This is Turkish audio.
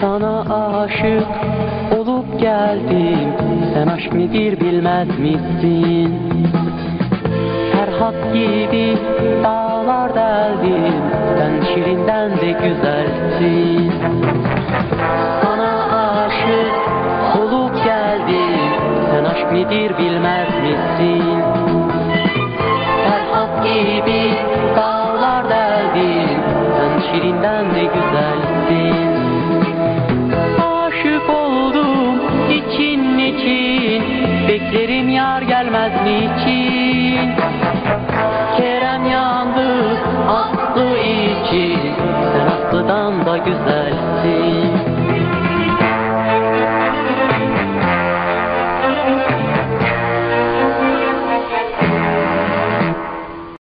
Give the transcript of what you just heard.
Sana aşık olup geldim. Sen aşk nedir bilmez misin? Ferhat gibi dağlar deldim. Sen şirinden de güzelsin. Sana aşık olup geldim. Sen aşk nedir bilmez misin? Ferhat gibi dağlar deldim. Sen şirinden de güzelsin Beklerim yar gelmez niçin Kerem yandı Aslı için Sen Aslı'dan da güzelsin